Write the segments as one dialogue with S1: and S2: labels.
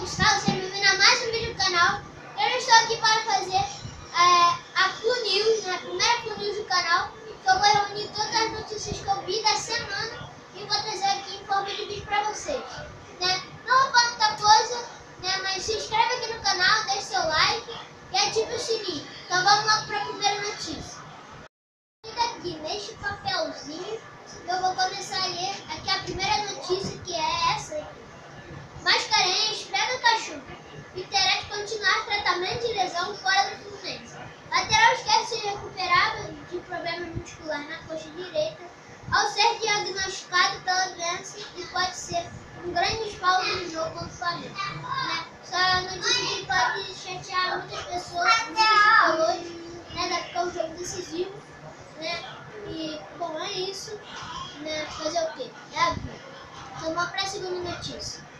S1: sou Gustavo, seja bem-vindo a mais um vídeo do canal. Eu estou aqui para fazer é, a Full News, né, a primeira Full News do canal, que eu vou reunir todas as notícias que eu vi da semana e vou trazer aqui em forma de vídeo para vocês. Né? Não vou falar muita coisa, né, mas se inscreve aqui no canal, deixe seu like e ative o sininho. Então vamos logo para a primeira notícia. Aqui neste papelzinho, eu vou começar a ler aqui a primeira notícia, que é essa aqui. Mascarenhas pega cachorro e terá que continuar tratamento de lesão fora do Fluminense. Lateral esquerdo se recuperava de problema muscular na coxa direita ao ser diagnosticado pela doença e pode ser um grande espalho no jogo contra o Flamengo. Né? Essa notícia que pode chatear muitas pessoas, muitos tricolores, né? Porque é um jogo decisivo. Né? E, bom, é isso. Né? Fazer o quê? É a vida. Então vamos para a segunda notícia.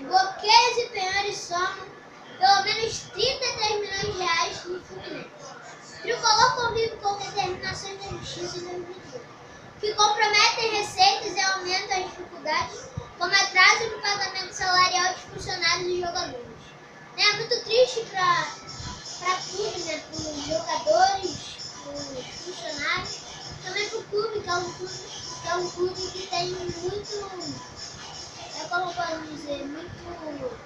S1: Bloqueios e penhores somam pelo menos 33 milhões de reais no Fluminense. Tricolor convive com determinações da Justiça em 2018, que comprometem receitas e aumentam as dificuldades, como atraso no pagamento salarial dos funcionários e jogadores. É muito triste para tudo, né? para os jogadores, para os funcionários, também para o clube, que é um clube, que é um clube que tem muito como podemos dizer, muito,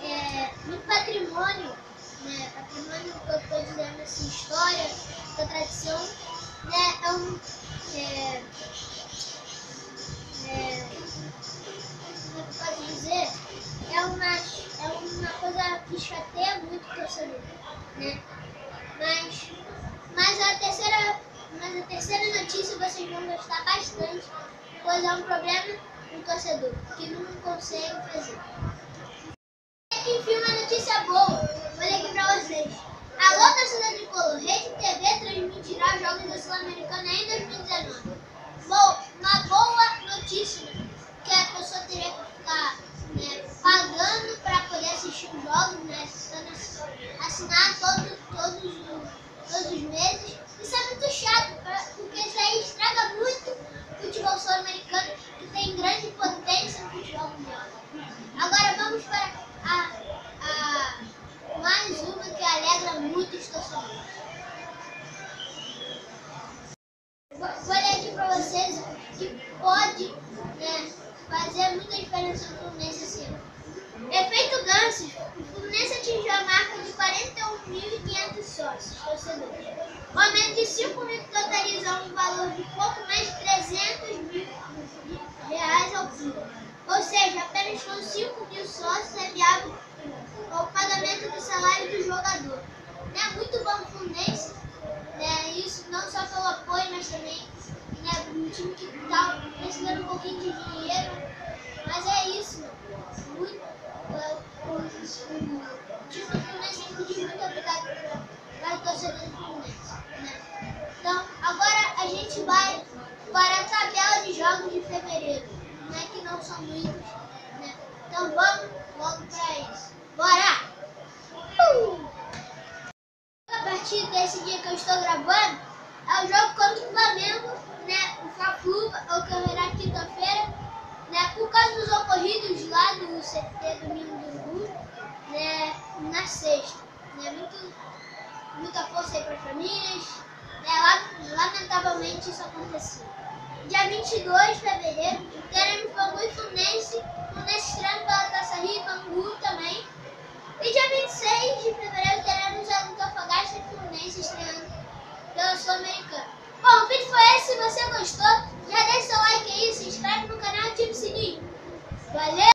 S1: é, muito patrimônio, né? Patrimônio que eu estou dizendo assim, história, da tradição, né? É um. É, é, como é dizer? É uma, é uma coisa que chateia muito o torcedor, né? Mas, mas a terceira, mas a terceira notícia vocês vão gostar bastante, pois é um problema um torcedor que não consegue fazer. Aqui enfim uma notícia boa, olha aqui pra vocês. Alô, torcida tricolor, Rede TV transmitirá os Jogos da Sul-Americana em 2019. Bom, uma boa notícia, que a pessoa teria que ficar né, pagando para poder assistir os jogos, né, assinar todo, todos, todos os meses. Isso é muito chato, porque isso aí estraga muito o futebol sul-americano tem grande potência no futebol mundial. Agora vamos para a, a mais uma que alegra muito os torcedores. Vou ler aqui para vocês que pode né, fazer muita diferença no Fluminense esse ano. Efeito Gansos, o Fluminense atingiu a marca de 41.500 sócios, torcedores. O aumento de 5 mil totaliza um valor de pouco mais de 300 mil reais ao clube. Ou seja, apenas com 5 mil sócios é viável o pagamento do salário do jogador. É muito bom o Fluminense, né? isso não só pelo apoio, mas também né, um time que está precisando um pouquinho de dinheiro. Mas é isso, muito, o, o, time Então vamos logo para isso. Bora! Uh! A partir desse dia que eu estou gravando, é o jogo contra o Flamengo, né, o Fla-Flu, ocorrerá quinta-feira, né, por causa dos ocorridos lá do CT Domingo do Urubu, né, na sexta. Né, muito, muita força aí para as famílias, né, lamentavelmente isso aconteceu dia 22 de fevereiro, teremos Bangu e Fluminense, Fluminense estreando pela Taça Rio e Bangu também. E dia 26 de fevereiro, teremos a Antofagasta e Fluminense estreando pela Sul-Americana. Bom, o vídeo foi esse. Se você gostou, já deixa seu like aí, se inscreve no canal e ativa o sininho. Valeu!